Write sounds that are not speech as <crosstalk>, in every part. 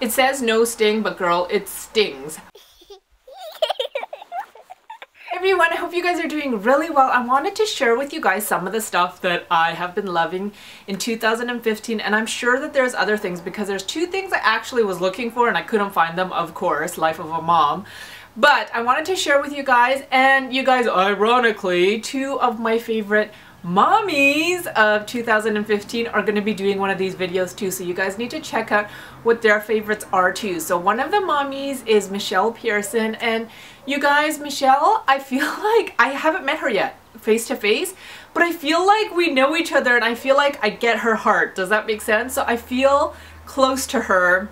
It says no sting, but girl, it stings. everyone, I hope you guys are doing really well. I wanted to share with you guys some of the stuff that I have been loving in 2015 and I'm sure that there's other things because there's two things I actually was looking for and I couldn't find them, of course, Life of a Mom. But I wanted to share with you guys and you guys, ironically, two of my favorite mommies of 2015 are going to be doing one of these videos too. So you guys need to check out what their favorites are too. So one of the mommies is Michelle Pearson. And you guys Michelle I feel <laughs> like I haven't met her yet face to face but I feel like we know each other and I feel like I get her heart. Does that make sense? So I feel close to her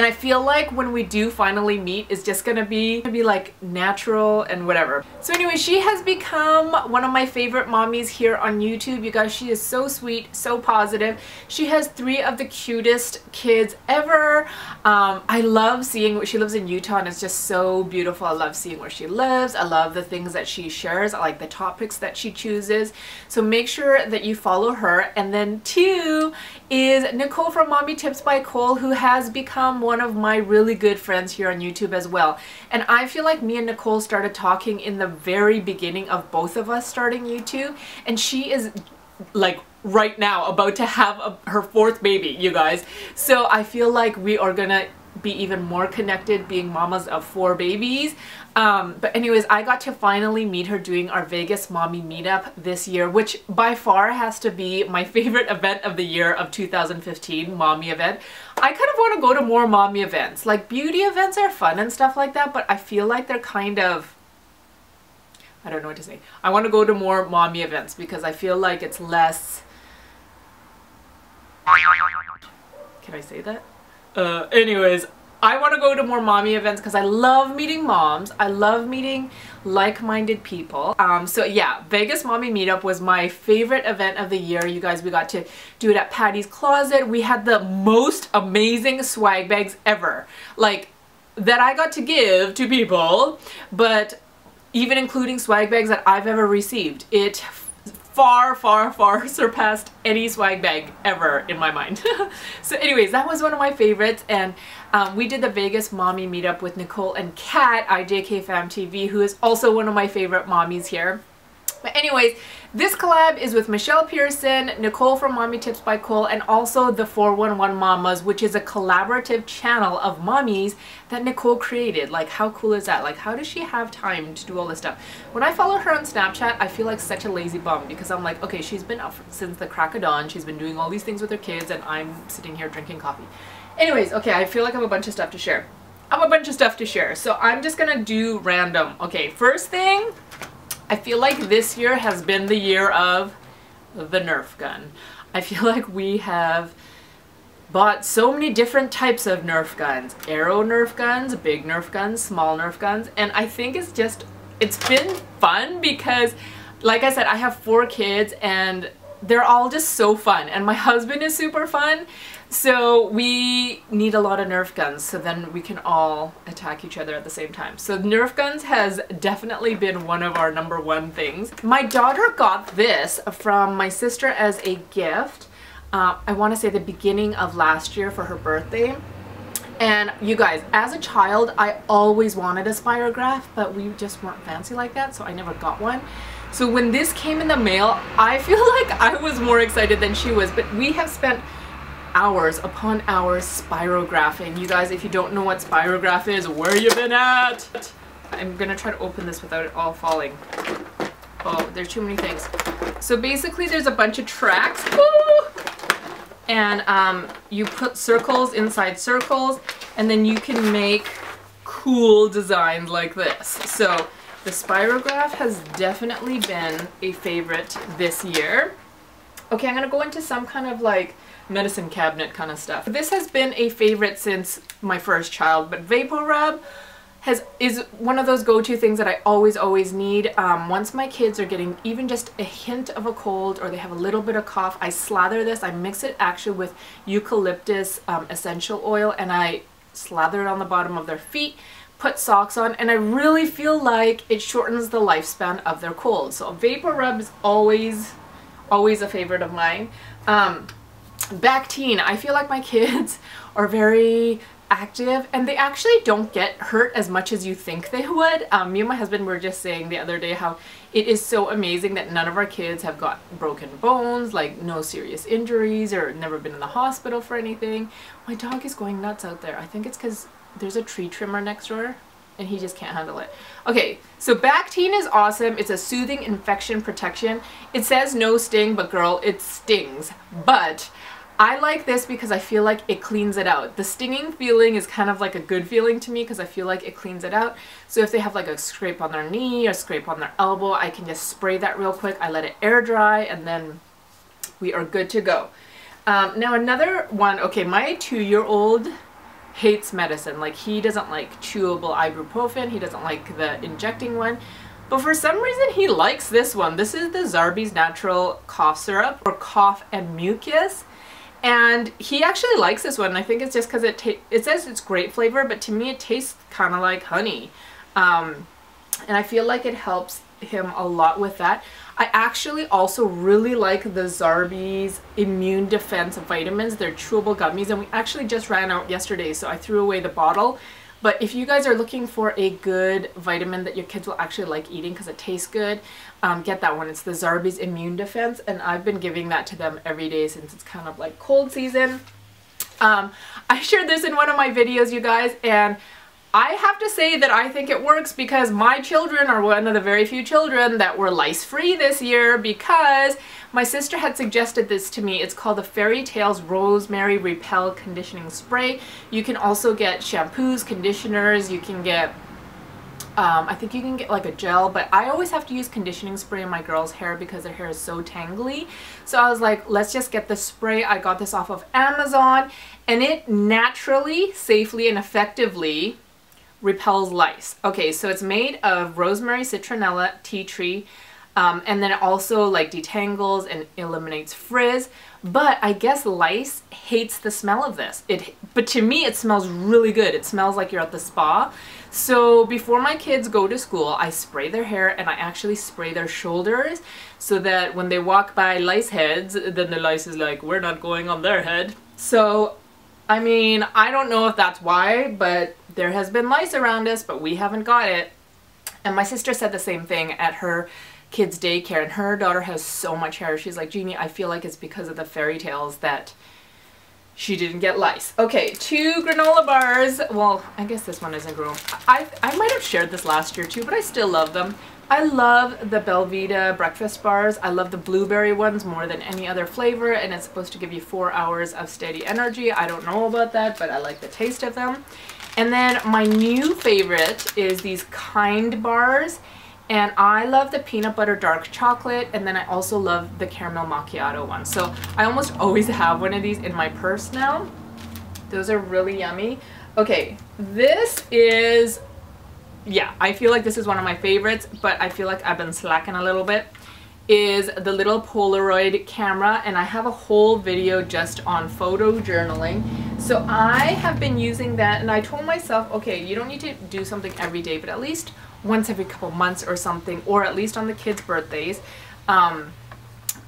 and I feel like when we do finally meet, it's just gonna be, gonna be like natural and whatever. So anyway, she has become one of my favorite mommies here on YouTube. You guys, she is so sweet, so positive. She has three of the cutest kids ever. Um, I love seeing, what she lives in Utah and it's just so beautiful. I love seeing where she lives. I love the things that she shares. I like the topics that she chooses. So make sure that you follow her. And then two is Nicole from Mommy Tips by Cole who has become one of my really good friends here on YouTube as well. And I feel like me and Nicole started talking in the very beginning of both of us starting YouTube. And she is like right now about to have a, her fourth baby, you guys. So I feel like we are gonna be even more connected being mamas of four babies. Um, but anyways, I got to finally meet her doing our Vegas Mommy Meetup this year, which by far has to be my <laughs> favorite event of the year of 2015, Mommy event. I kind of want to go to more Mommy events. Like beauty events are fun and stuff like that, but I feel like they're kind of I don't know what to say. I want to go to more mommy events because I feel like it's less... Can I say that? Uh, anyways, I want to go to more mommy events because I love meeting moms. I love meeting like-minded people. Um, so yeah, Vegas Mommy Meetup was my favorite event of the year. You guys, we got to do it at Patty's Closet. We had the most amazing swag bags ever. Like, that I got to give to people, but even including swag bags that I've ever received. It far, far, far <laughs> surpassed any swag bag ever in my mind. <laughs> so anyways, that was one of my favorites and um, we did the Vegas mommy meetup with Nicole and Kat, IJK Fam TV, who is also one of my favorite mommies here. But anyways, this collab is with Michelle Pearson, Nicole from Mommy Tips by Cole, and also the 411 Mommas, which is a collaborative channel of mommies that Nicole created. Like, how cool is that? Like, how does she have time to do all this stuff? When I follow her on Snapchat, I feel like such a lazy bum because I'm like, okay, she's been up since the crack of dawn. She's been doing all these things with her kids, and I'm sitting here drinking coffee. Anyways, okay, I feel like I have a bunch of stuff to share. I have a bunch of stuff to share, so I'm just gonna do random. Okay, first thing, I feel like this year has been the year of the Nerf gun. I feel <laughs> like we have bought so many different types of Nerf guns. Arrow Nerf guns, big Nerf guns, small Nerf guns, and I think it's just, it's been fun because, like I said, I have four kids and they're all just so fun and my husband is super fun so we need a lot of Nerf guns so then we can all attack each other at the same time. So Nerf guns has definitely been one of our number one things. My daughter got this from my sister as a gift. Uh, I want to say the beginning of last year for her birthday. And you guys, as a child, I always wanted a spirograph, but we just weren't fancy like that, so I never got one. So when this came in the mail, I feel <laughs> like I was more excited than she was, but we have spent hours upon hours spirographing. You guys, if you don't know what spirograph is, where you been at? I'm gonna try to open this without it all falling. Oh, there's too many things. So basically there's a bunch of tracks. And um, you put circles inside circles and then you can make cool designs like this. So the spirograph has definitely been a favorite this year. Okay, I'm gonna go into some kind of like medicine cabinet kind of stuff. This has been a favorite since my first child, but VapoRub has is one of those go-to things that I always always need. Um, once my kids are getting even just a hint of a cold or they have a little bit of cough I slather this I mix it actually with eucalyptus um, essential oil and I slather it on the bottom of their feet put socks on and I really feel like it shortens the lifespan of their cold. So VapoRub is always always a favorite of mine. Um, Bactine. I feel like my kids <laughs> are very active and they actually don't get hurt as much as you think they would. Um, me and my husband were just saying the other day how it is so amazing that none of our kids have got broken bones, like no serious injuries or never been in the hospital for anything. My dog is going nuts out there. I think it's because there's a tree trimmer next door and he just can't handle it. Okay, so Bactine is awesome. It's a soothing infection protection. It says no sting, but girl, it stings. But I like this because I feel like it cleans it out. The stinging feeling is kind of like a good feeling to me because I feel like it cleans it out. So if they have like a scrape on their knee or scrape on their elbow, I can just spray that real quick. I let it air dry and then we are good to go. Um, now another one, okay, my two-year-old hates medicine. Like he doesn't like chewable ibuprofen. He doesn't like the injecting one. But for some reason he likes this one. This is the Zarbee's Natural Cough Syrup or Cough and Mucus and he actually likes this one. I think it's just because it it says it's great flavor, but to me it tastes kind of like honey. Um, and I feel like it helps him a lot with that. I actually also really like the Zarbee's Immune Defense vitamins. They're chewable gummies and we actually just ran out yesterday so I threw away the bottle but if you guys are looking for a good vitamin that your kids will actually like eating because it tastes good, um, get that one. It's the Zarbee's Immune Defense and I've been giving that to them every day since it's kind of like cold season. Um, I <laughs> shared this in one of my videos, you guys, and I have to say that I think it works because my children are one of the very few children that were lice free this year because my sister had suggested this to me. It's called the Fairy Tales Rosemary Repel Conditioning Spray. You can also get shampoos, conditioners, you can get um, I think you can get like a gel, but I always have to use conditioning spray in my girls' hair because their hair is so tangly. So I was like, let's just get the spray. I got this off of Amazon and it naturally, safely, and effectively repels lice. Okay, so it's made of rosemary, citronella, tea tree, um, and then it also like detangles and eliminates frizz. But I guess lice hates the smell of this. It, But to me, it smells really good. It smells like you're at the spa. So before my kids go to school, I spray their hair and I actually spray their shoulders so that when they walk by lice heads, then the lice is like, we're not going on their head. So I mean, I don't know if that's why, but there has been lice around us, but we haven't got it. And my sister said the same thing at her kids' daycare, and her daughter has so much hair. She's like, Jeannie, I feel like it's because of the fairy tales that she didn't get lice. Okay, two granola bars. Well, I guess this one isn't granola. I, I might have shared this last year too, but I still love them. I love the Belvita breakfast bars. I love the blueberry ones more than any other flavor and it's supposed to give you four hours of steady energy. I don't know about that, but I like the taste of them. And then my new favorite is these Kind bars. And I love the peanut butter dark chocolate and then I also love the caramel macchiato one. So I almost always have one of these in my purse now. Those are really yummy. Okay, this is yeah, I feel like this is one of my favorites, but I feel like I've been slacking a little bit, is the little Polaroid camera, and I have a whole video just on photo journaling. So I have been using that, and I told myself, okay, you don't need to do something every day, but at least once every couple months or something, or at least on the kids' birthdays. Um,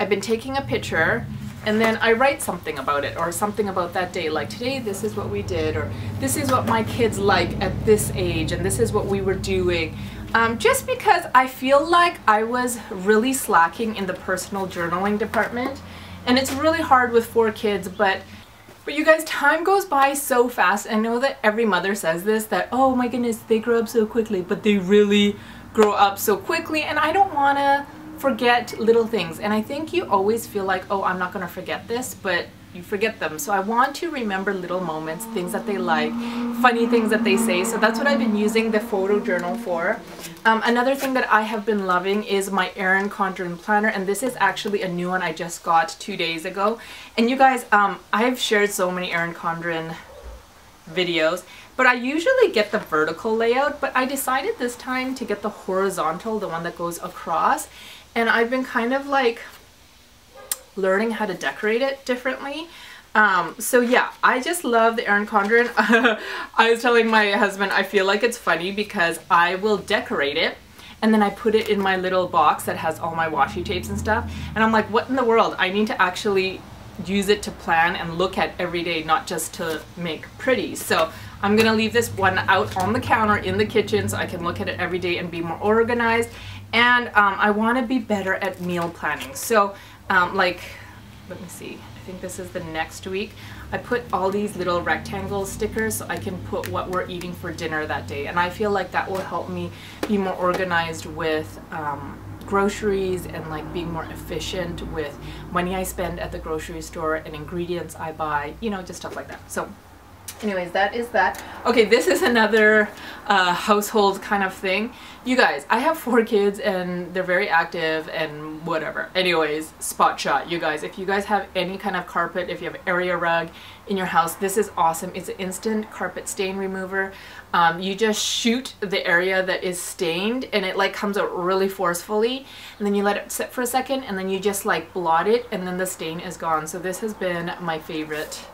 I've been taking a picture and then I write something about it or something about that day like today this is what we did or this is what my kids like at this age and this is what we were doing um, just because I feel like I was really slacking in the personal journaling department and it's really hard with four kids but but you guys time goes by so fast I know that every mother says this that oh my goodness they grow up so quickly but they really grow up so quickly and I don't want to forget little things. And I think you always feel like, oh, I'm not going to forget this, but you forget them. So I want to remember little moments, things that they like, funny things that they say. So that's what I've been using the photo journal for. Um, another thing that I have been loving is my Erin Condren planner. And this is actually a new one I just got two days ago. And you guys, um, I've shared so many Erin Condren videos but I usually get the vertical layout but I decided this time to get the horizontal the one that goes across and I've been kind of like learning how to decorate it differently. Um, so yeah, I just love the Erin Condren. <laughs> I was telling my husband I feel like it's funny because I will decorate it and then I put it in my little box that has all my washi tapes and stuff and I'm like what in the world I need to actually use it to plan and look at every day, not just to make pretty. So I'm gonna leave this one out on the counter in the kitchen so I can look at it every day and be more organized. And um, I wanna be better at meal planning. So um, like, let me see, I think this is the next week. I put all these little rectangle stickers so I can put what we're eating for dinner that day. And I feel like that will help me be more organized with um, groceries and like being more efficient with money I spend at the grocery store and ingredients I buy, you know, just stuff like that. So anyways that is that. Okay this is another uh, household kind of thing. You guys I have four kids and they're very active and whatever. Anyways spot shot you guys. If you guys have any kind of carpet if you have area rug in your house this is awesome. It's an instant carpet stain remover. Um, you just shoot the area that is stained and it like comes out really forcefully and then you let it sit for a second and then you just like blot it and then the stain is gone. So this has been my favorite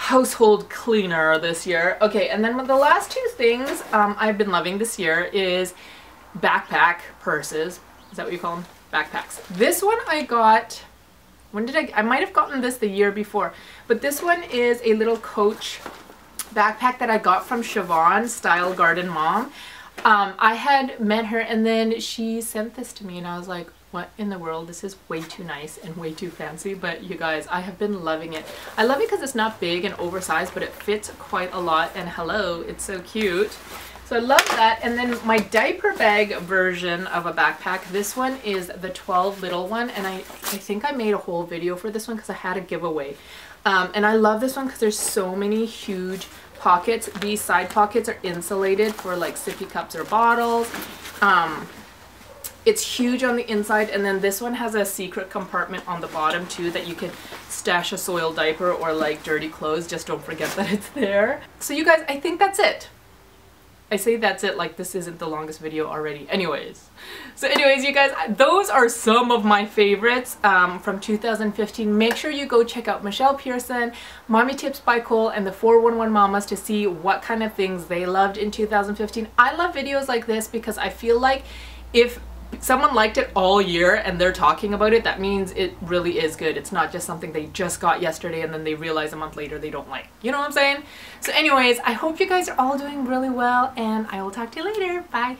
household cleaner this year. Okay, and then the last two things um, I've been loving this year is backpack purses. Is that what you call them? Backpacks. This one I got, when did I, I might have gotten this the year before, but this one is a little Coach backpack that I got from Siobhan, Style Garden Mom. Um, I had met her and then she sent this to me and I was like, what in the world? This is way too nice and way too fancy but you guys I have been loving it. I love it because it's not big and oversized but it fits quite a lot and hello it's so cute. So I love that and then my diaper bag version of a backpack. This one is the 12 little one and I, I think I made a whole video for this one because I had a giveaway. Um, and I love this one because there's so many huge pockets. These side pockets are insulated for like sippy cups or bottles. Um, it's huge on the inside and then this one has a secret compartment on the bottom too that you can stash a soiled diaper or like dirty clothes. Just don't forget <laughs> that it's there. So you guys, I think that's it. I say that's it like this isn't the longest video already. Anyways. So anyways, you guys, those are some of my favorites um, from 2015. Make sure you go check out Michelle Pearson, Mommy Tips by Cole, and the 411 Mommas to see what kind of things they loved in 2015. I love videos like this because I feel like if someone liked it all year and they're talking about it, that means it really is good. It's not just something they just got yesterday and then they realize a month later they don't like. You know what I'm saying? So anyways, I hope you guys are all doing really well and I will talk to you later. Bye.